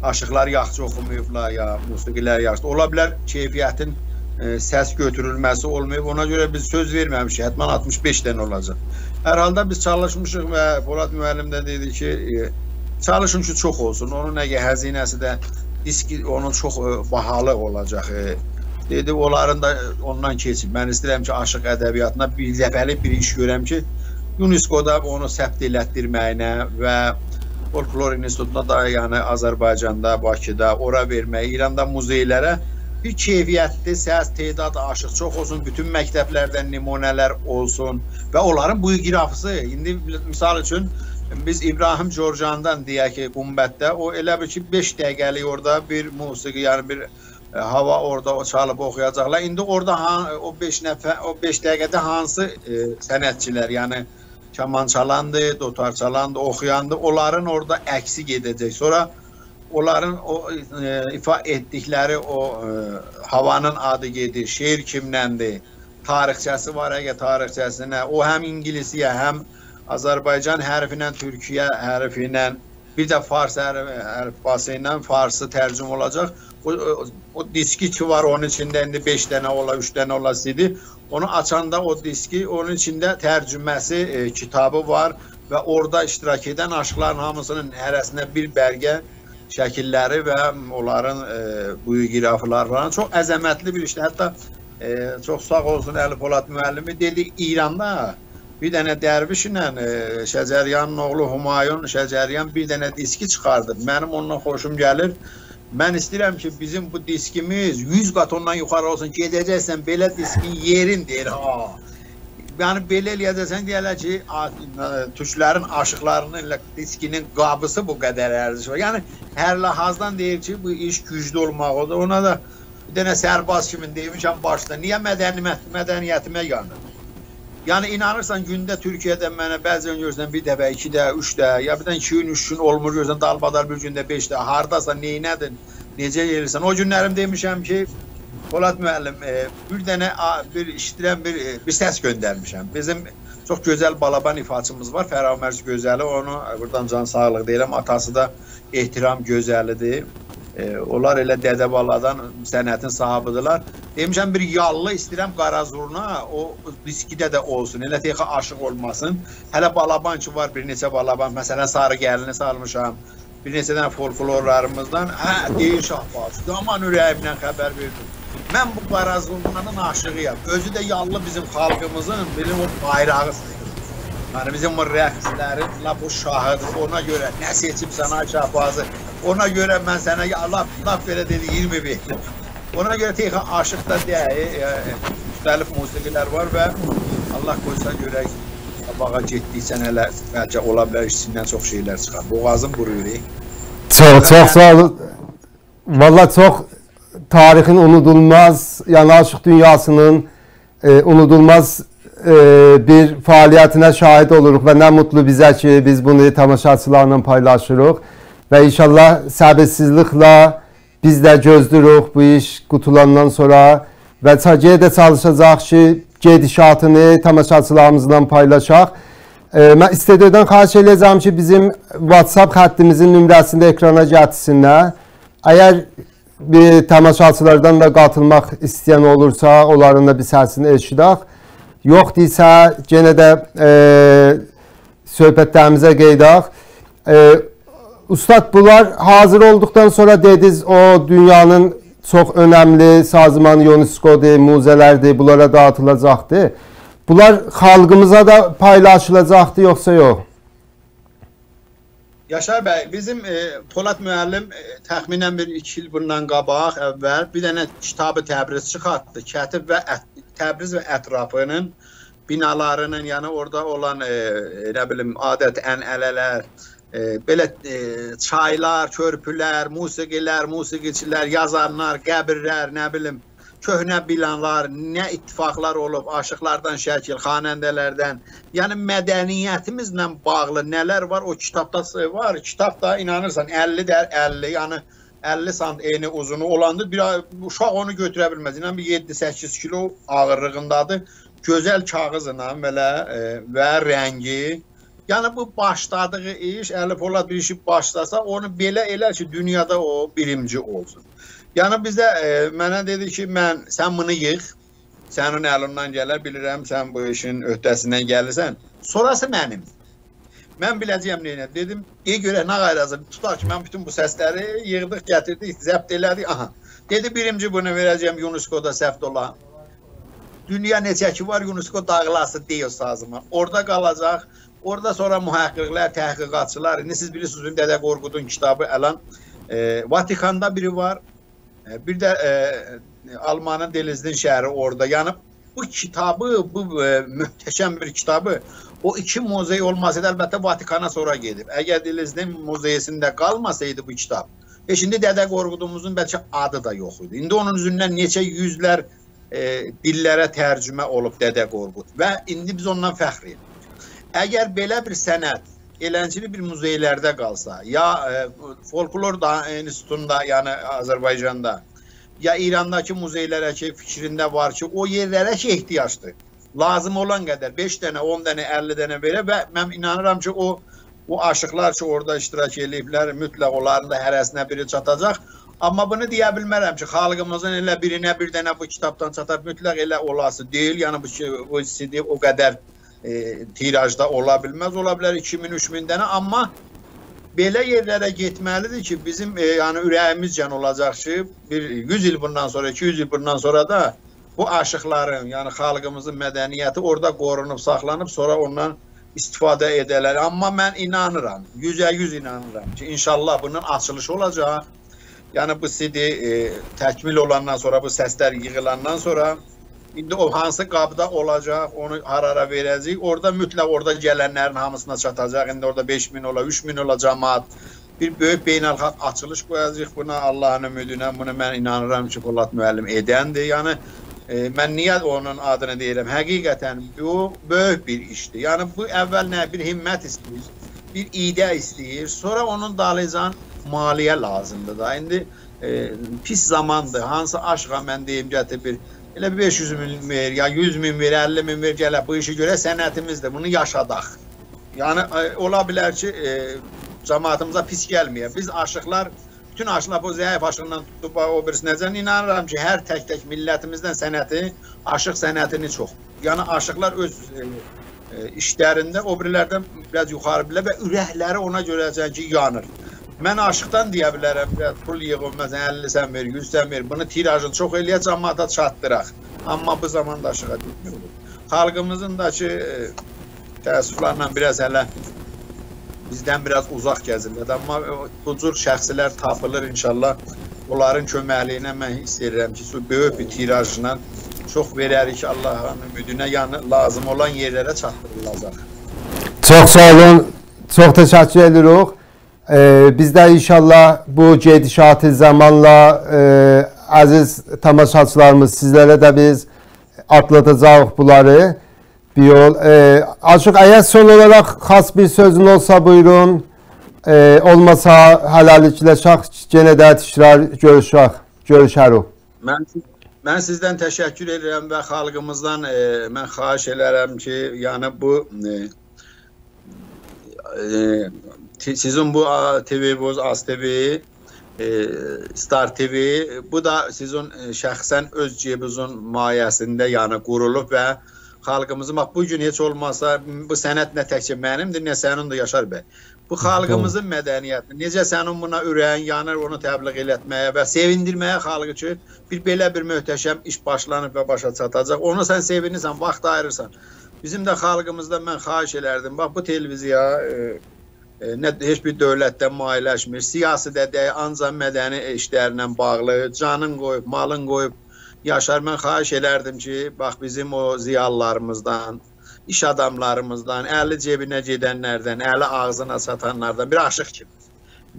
aşıqlar yaxşı oxumayıblar ya musiqilər yaxşı. Ola bilər keyfiyyətin e, səs götürülməsi olmayıb. Ona görə biz söz verməmişik. Hətmən 65 dənə olacaq. Hər halda biz çalışmışıq və Polad müəllim də dedi ki, e, çalışın ki, çox olsun. Onun nəgə həzinəsi də diski onun çox e, bahalı olacaq. E, dedi onların da ondan keçib. Mən istəyirəm ki, aşıq ədəbiyyatına bir dəfəli bir iş görəm ki, UNESCO-da onu səbt elətdirməyinə və Folklor İnstitutuna da, yəni Azərbaycanda, Bakıda, ora vermək, İranda muzeylərə bir keyfiyyətli səs, tedad aşıq çox olsun, bütün məktəblərdən nümunələr olsun və onların bu qirafısı, indi misal üçün biz İbrahim Corcandan deyək ki, Qumbətdə, o elə bir ki, 5 dəqiqəlik orada bir musiqi, yəni bir hava orada çalıb oxuyacaqlar. İndi orada ha, o 5 nəfər o 5 dəqiqədə hansı e, sənətçilər, yəni kaman çalandı, dotar çalandı, oxuyandı, onların orada əksi gedəcək. Sonra onların o e, ifa etdikləri o e, havanın adı gedir, şeir kimdəndir, tarixçəsi var, əgər tarixçəsinə, o həm ingiliscə, həm Azərbaycan hərfi ilə Türkiyə hərfi ilə bir də fars əlifbası ilə farsı tərcümə olacaq o, o diski ki var onun içində indi 5 dənə ola, 3 dənə ola CD. Onu açanda o diski onun içində tərcüməsi e, kitabı var və orada iştirak edən aşıqların hamısının hərəsində bir bərgə şəkilləri və onların e, buyuqiraflar falan çox əzəmətli bir işdir. Hətta e, çox sağ olsun Əli Polad müəllimi dedi İranda bir dənə dərvişlə e, Şəcəryanın oğlu Humayun Şəcəryan bir dənə diski çıxardı. Mənim ondan xoşum gəlir. Mən istəyirəm ki, bizim bu diskimiz 100 qat ondan yuxarı olsun. Gedəcəksən belə diskin yerin deyir. Ha. Yəni belə eləyəcəksən deyirlər ki, türklərin aşıqlarının diskinin qabısı bu qədər ərziş var. Yəni hər lahazdan deyir ki, bu iş güclü olmalıdır. Ona da bir dənə sərbaz kimi demişəm başda. Niyə mədəniyyət mədəniyyətimə yanır? Yəni inanırsan gündə Türkiyədə mənə bəzən görürsən bir dəfə, iki də, üç də, ya birdən iki gün, üç gün olmur görürsən dalbadar bir gündə beş də. Hardasan, neynədin, necə yersən? O günlərim demişəm ki, Polad müəllim, e, bir dənə bir işdirən bir e, bir səs göndərmişəm. Bizim çox gözəl balaban ifaçımız var, Fəramərc gözəli. Onu buradan can sağlıq deyirəm. Atası da ehtiram gözəlidir. E, onlar elə dədə baladan sənətin sahibidirlər. Demişəm bir yallı istəyirəm Qarazurna, o riskidə də olsun. Elə texə aşıq olmasın. Hələ balaban ki var, bir neçə balaban. Məsələn, sarı gəlini salmışam. Bir neçə dənə folklorlarımızdan. Hə, deyir Şahbaz. Aman ürəyimdən xəbər verdim. Mən bu Qarazurnanın aşığıyam. Özü də yallı bizim xalqımızın, bizim o bayrağı Yəni bizim bu rəqslərin lap bu şahıdır. Ona görə nə seçim sənə Şahbazı Ona görə mən sənə laf, laf belə dedi 20 verdim. Ona görə texə aşıq da deyil, e, müxtəlif musiqilər var və Allah qoysa görək qabağa getdiksən hələ bəlkə ola bilər içindən çox şeylər çıxar. Boğazım quruyur. e. Çox çox sağ olun. Valla çox tarixin unudulmaz, yəni aşıq dünyasının e, unudulmaz e, bir fəaliyyətinə şahid oluruq və nə mutlu bizə ki, biz bunu tamaşaçılarla paylaşırıq və inşallah səbirsizliklə biz də gözləyirik bu iş qutulandan sonra və çəkiyə də çalışacaq ki, gedişatını tamaşaçılarımızla paylaşaq. E, mən istediyədən xahiş edəcəm ki, bizim WhatsApp xəttimizin nömrəsində ekrana gətirsinlər. Əgər bir tamaşaçılardan da qatılmaq istəyən olursa, onların da bir səsini eşidək. Yox desə, yenə də e, söhbətlərimizə qeydək. E, Ustad, bunlar hazır olduqdan sonra dediniz, o dünyanın çox önəmli sazman UNESCO-dur, muzələrdir, bunlara dağıtılacaqdır. Bunlar xalqımıza da paylaşılacaqdı, yoxsa yox? Yaşar bəy, bizim e, Polat müəllim e, təxminən bir 2 il bundan qabaq əvvəl bir dənə kitabı Təbriz çıxartdı. Kətib və ət, Təbriz və ətrafının binalarının, yəni orada olan e, nə bilim adət ənənələr, e, belə e, çaylar, körpülər, musiqilər, musiqiçilər, yazarlar, qəbirlər, nə bilim köhnə binalar, nə ittifaqlar olub, aşıqlardan şəkil, xanəndələrdən, yəni mədəniyyətimizlə bağlı nələr var, o kitabda var. Kitab inanırsan 50 dər 50, yəni 50 sant eni uzunu olandır. Bir uşaq onu götürə bilməz. İnan bir 7-8 kilo ağırlığındadır. Gözəl kağızla belə e, və rəngi. Yəni bu başladığı iş, Əli Polad bir işi başlasa, onu belə elə ki, dünyada o birinci olsun. Yəni bizə e, mənə dedi ki, mən sən bunu yığ. Sənin əlindən gələr, bilirəm sən bu işin öhdəsindən gəlirsən. Sonrası mənim. Mən biləcəyəm nə edə. Dedim, "İyi görə nə qayrazı? Tutaq ki, mən bütün bu səsləri yığdıq, gətirdik, zəbt elədik." Aha. Dedi, "Birinci bunu verəcəm UNESCO-da olan." Dünya neçə ki var UNESCO dağılası deyil sazıma. Orada qalacaq. Orada sonra mühəqqqiqlər, təhqiqatçılar, indi siz bilirsiniz Dədə Qorqudun kitabı Əlan e, Vatikanda biri var. E, bir də e, Almanın Delizdin şəhəri orada. Yəni bu kitabı, bu e, möhtəşəm bir kitabı o iki muzey olmasaydı əlbəttə Vatikana sonra gedib. Əgər Delizdin muzeyisində qalmasaydı bu kitab, e şimdi Dədə Qorqudumuzun bəlkə adı da yox idi. İndi onun üzündən neçə yüzlər e, dillərə tərcümə olub Dədə Qorqud və indi biz ondan fəxr edirik. Əgər belə bir sənət Eləncili bir muzeylərdə qalsa, ya e, folklor da institutunda, yəni Azərbaycanda, ya İrandakı muzeylərə ki, fikrində var ki, o yerlərə ki ehtiyacdır. Lazım olan qədər 5 dənə, 10 dənə, 50 dənə verə və mən inanıram ki, o o aşıqlar ki, orada iştirak ediblər, mütləq onların da hərəsinə biri çatacaq. Amma bunu deyə bilmərəm ki, xalqımızın elə birinə bir dənə bu kitabdan çatar, mütləq elə olası deyil. Yəni bu bu CD o qədər e, tirajda ola bilməz. Ola bilər 2000-3000 dənə, amma belə yerlərə getməlidir ki, bizim e, yəni ürəyimizcən olacaq ki, bir 100 il bundan sonra, 200 il bundan sonra da bu aşıqların, yəni xalqımızın mədəniyyəti orada qorunub, saxlanıb, sonra ondan istifadə edələr. Amma mən inanıram, 100-ə 100 inanıram ki, inşallah bunun açılışı olacaq. Yəni bu CD e, təkmil olandan sonra, bu səslər yığılandan sonra indi o hansı qabda olacaq, onu harara verəcəyik. Orada mütləq orada gələnlərin hamısına çatacaq. İndi orada 5000 ola, 3000 ola cəmaət bir böyük beynəlxalq açılış qoyacağıq buna Allahın ümidinə. Bunu mən inanıram ki, Polat müəllim edəndir. Yəni e, mən niyə onun adını deyirəm? Həqiqətən bu böyük bir işdir. Yəni bu əvvəl nə bir himmət istəyir, bir idə istəyir. Sonra onun dalıcan maliyyə lazımdır da. İndi e, pis zamandır. Hansı aşğa mən deyim gətir bir elə bir 500 min ver, ya 100 min ver, 50 min ver gələ bu işi görə sənətimizdir. Bunu yaşadaq. Yəni e, ola bilər ki, e, cəmaatımıza pis gəlməyə. Biz aşıqlar bütün aşıqlar bu zəif aşıqla tutub o birisinəcən inanıram ki, hər tək-tək millətimizdən sənəti, aşıq sənətini çox. Yəni aşıqlar öz e, e, işlərində o birilərdən biraz yuxarı bilər və ürəkləri ona görə ki, yanır. Mən aşıqdan deyə bilərəm, biraz pul yığım, məsələn 50 sən ver, 100 sən ver. Bunu tirajını çox eləyə cəmaata çatdıraq. Amma bu zaman da aşığa getmir. Xalqımızın da ki, e, təəssüflərlə biraz hələ bizdən biraz uzaq gəzirlər. Amma bu cür şəxslər tapılır inşallah. Onların köməkliyi ilə mən hiss edirəm ki, böyük bir tirajla çox verərik Allahın ümidinə, yəni lazım olan yerlərə çatdırılacaq. Çox sağ olun. Çox təşəkkür edirik. Ee, biz də inşallah bu gedişatı zamanla e, əziz tamaşaçılarımız sizlərə də biz atlatacağıq bunları. Bir yol. E, Aşıq əgər son olaraq xas bir sözün olsa buyurun. E, olmasa həlallikləşək, yenə də təkrar görüşək, görüşərik. Mən mən sizdən təşəkkür edirəm və xalqımızdan e, mən xahiş edirəm ki, yəni bu e, e, t- sizin bu TV, bu Az TV, e, Star TV, bu da sizin e, şəxsən öz cebinizin mayəsində yəni qurulub və xalqımızın bax bu gün heç olmasa bu sənət nə təkcə mənimdir, nə sənindir Yaşar bəy. Bu xalqımızın mədəniyyəti, necə sənin buna ürəyin yanır, onu təbliğ etməyə və sevindirməyə xalqı ki, bir belə bir möhtəşəm iş başlanıb və başa çatacaq. Onu sən sevinirsən, vaxt ayırırsan. Bizim də xalqımızdan mən xahiş elərdim. Bax bu televiziya e, nə heç bir dövlətdən maliyyələşmir. Siyasi də deyil, ancaq mədəni işlərlə bağlı, canın qoyub, malın qoyub Yaşar mən xahiş elərdim ki, bax bizim o ziyalılarımızdan, iş adamlarımızdan, əli cebinə gedənlərdən, əli ağzına satanlardan bir aşıq kimi.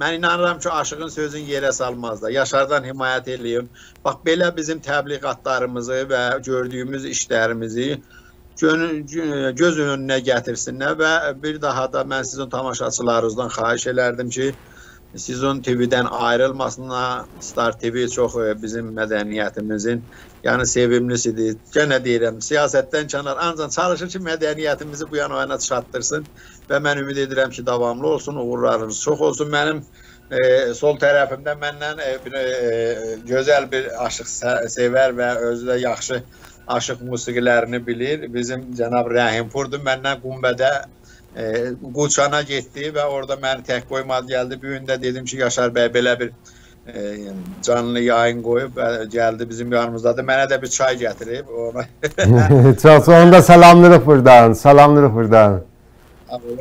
Mən inanıram ki, aşığın sözün yerə salmaz da. Yaşardan himayət eləyim. Bax belə bizim təbliğatlarımızı və gördüyümüz işlərimizi göz önünə gətirsinlər və bir daha da mən sizin tamaşaçılarınızdan xahiş elərdim ki, sizin TV-dən ayrılmasına Star TV çox e, bizim mədəniyyətimizin yəni sevimlisidir. Yenə deyirəm, siyasətdən kənar ancaq çalışır ki, mədəniyyətimizi bu yana o yana çatdırsın və mən ümid edirəm ki, davamlı olsun, uğurlarınız çox olsun. Mənim e, sol tərəfimdə məndən e, bir e, gözəl bir aşıq se- sevər və özü də yaxşı aşıq musiqilərini bilir. Bizim cənab Rəhimpurdur. Məndən Qumbədə e, Quçana getdi və orada məni tək qoymadı gəldi. Bu gün də dedim ki, Yaşar bəy belə bir e, canlı yayın qoyub və gəldi bizim yanımızdadır. Mənə də bir çay gətirib. Onu *laughs* Çox sağ olun da salamlayırıq buradan. Salamlayırıq buradan.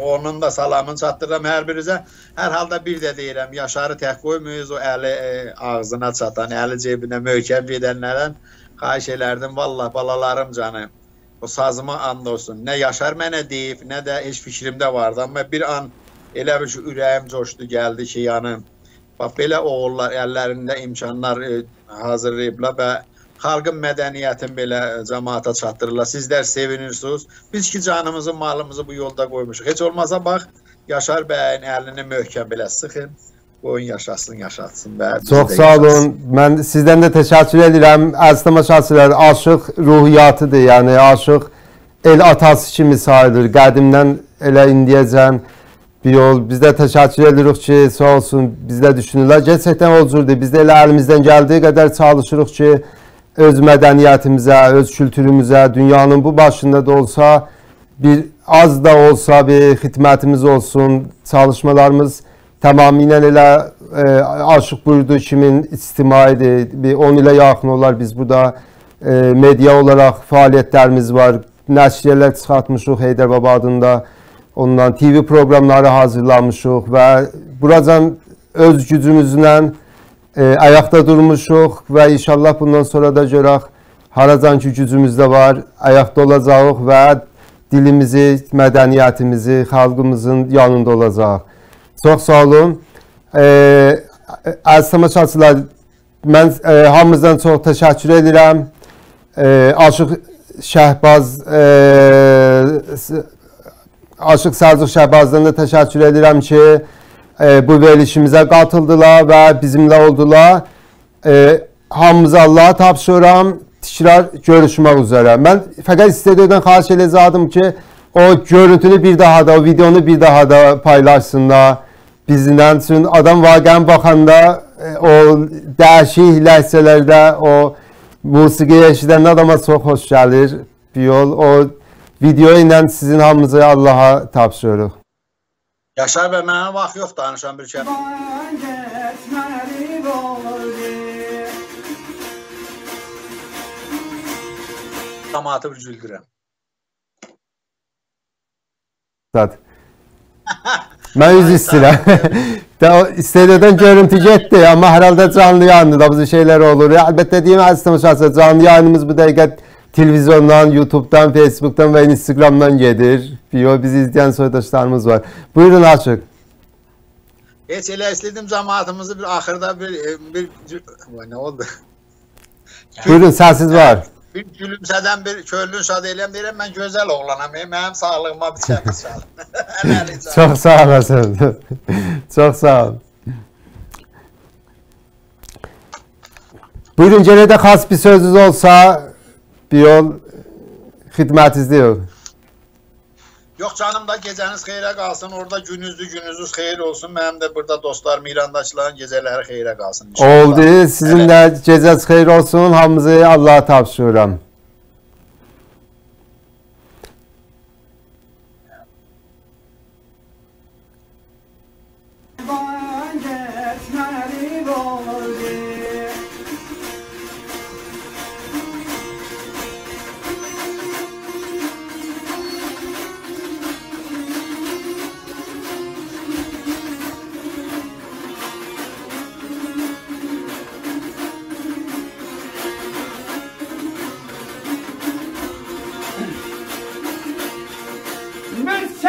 Onun da salamını çatdırıram hər birinizə. Hər halda bir də deyirəm, Yaşarı tək qoymayız o əli e, ağzına çatan, əli cebinə möhkəm gedənlərdən xahiş elərdim. Vallah balalarım canım. O sazıma and olsun. Nə Yaşar mənə deyib, nə də heç fikrimdə vardı, amma bir an elə bir ki ürəyim coşdu, gəldi ki, yəni bax belə oğullar əllərində imkanlar e, hazırlayıblar və xalqın mədəniyyətini belə cəmaata çatdırırlar. Sizlər sevinirsiniz. Biz ki canımızı, malımızı bu yolda qoymuşuq. Heç olmasa bax Yaşar bəyin əlini möhkəm belə sıxın. Qoyun yaşasın, yaşatsın və bizi Çox də sağ olun. yaşatsın. Mən sizdən də təşəkkür edirəm. Əziz tamaşaçılar, aşıq ruhiyatıdır. Yəni aşıq el atası kimi sayılır. Qədimdən elə indiyəcən bir yol. Biz də təşəkkür edirik ki, sağ olsun bizdə düşünürlər. Gerçəkdən o cürdür. Biz də elə əlimizdən gəldiyi qədər çalışırıq ki, öz mədəniyyətimizə, öz kültürümüzə, dünyanın bu başında da olsa bir az da olsa bir xidmətimiz olsun, çalışmalarımız tamamilə elə e, Aşıq Buyurdu kimin ictimaidir. Bir 10 ilə yaxın olar biz burada e, media olaraq fəaliyyətlərimiz var. Nəşriyyələr çıxartmışıq Heydər Baba adında. Ondan TV proqramları hazırlamışıq və buracan öz gücümüzlə e, ayaqda durmuşuq və inşallah bundan sonra da görək haracan ki gücümüz də var, ayaqda olacağıq və dilimizi, mədəniyyətimizi, xalqımızın yanında olacaq. Çox sağ olun. E, əziz tamaşaçılar, mən e, hamınızdan çox təşəkkür edirəm. E, Aşıq Şəhbaz e, s- Aşıq Səlcuq Şəhbazdan da təşəkkür edirəm ki, e, bu verilişimizə qatıldılar və bizimlə oldular. E, hamımıza Allah'a tapşırıram. Təkrar görüşmək üzrə. Mən fəqət istədiydən xahiş edəcəkdim ki, o görüntünü bir daha da, o videonu bir daha da paylaşsınlar Çünki adam vaqəən baxanda e, o dəyişik ləhcələrdə o musiqi eşidəndə adama çox xoş gəlir. Bir yol o video ilə sizin hamınızı Allah'a tapşırırıq. Yaşar bəy mənə vaxt yox danışan bir olur Cəmaatı bir güldürəm. Zat. Mən üz istəyirəm. Da o istədiydən görüntü getdi, amma hər halda canlı yayında da bu şeylər olur. Əlbəttə deyim əziz tamaşaçılar, canlı yayınımız bu dəqiqə televizyondan, YouTube'dan, Facebook'tan ve Instagram'dan gelir. Biyo bizi izleyen soydaşlarımız var. Buyurun açık. Heç elə istədim cəmaatımızı bir axırda bir bir Vay, nə oldu? Buyurun səsiz var. Bir gülümsədən bir könlün şad eləyəm deyirəm mən gözəl oğlanam. ey, Mənim sağlığıma bir çəpiş al. Əməli Çok sağ olasın. Çok sağ ol. *laughs* Buyurun gene de xas bir sözünüz olsa bir yol xidmətinizdə yox. Yox canım da gecəniz xeyrə qalsın. Orada gününüzü gününüz xeyir olsun. Mənim də burada dostlarım İrandakıların gecələri xeyrə qalsın. inşallah. Oldu. Sizin de gecəniz xeyir olsun. Hamınızı Allah'a tapşırıram. Biz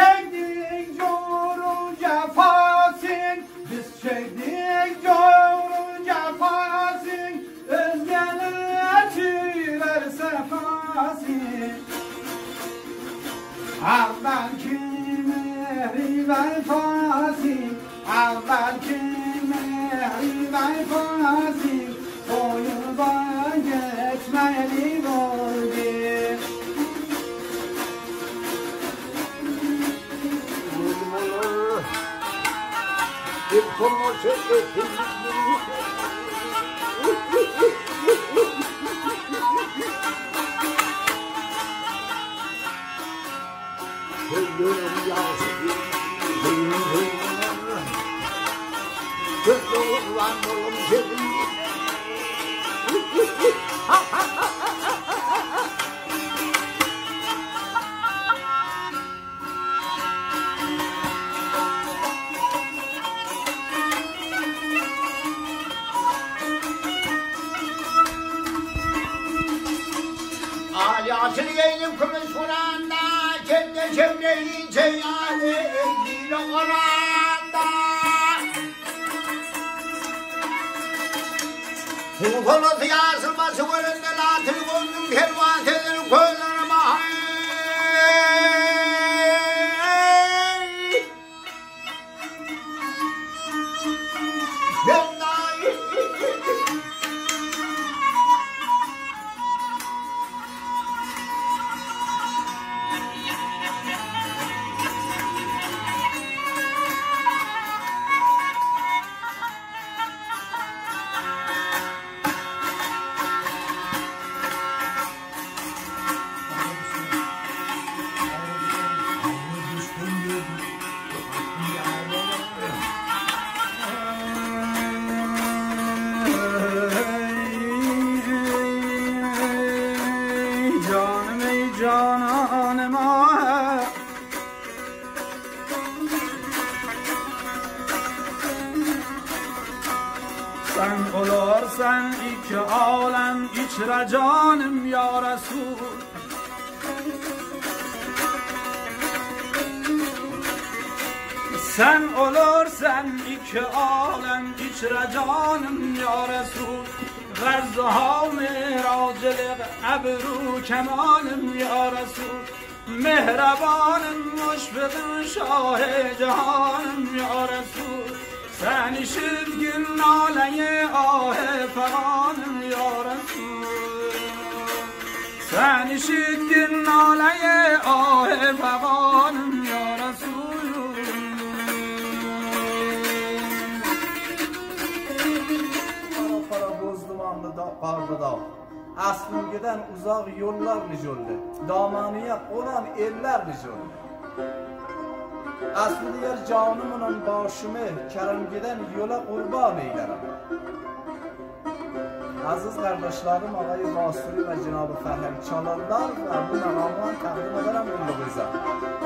Sen işittin naleye ah feganım ya Resulüm Qara qara boz dumanlı da, qarlı dağ Aslimgiden uzak yollar nicoldu Damaniye olan eller nicoldu Asli diğer canımın başımı Kerimgiden yola kurban eylerim. Aziz qardaşlarım, Ağay Masuri ve Cenab-ı Fəhəm Çalanlar və bu məqamı təqdim edərəm 19-a.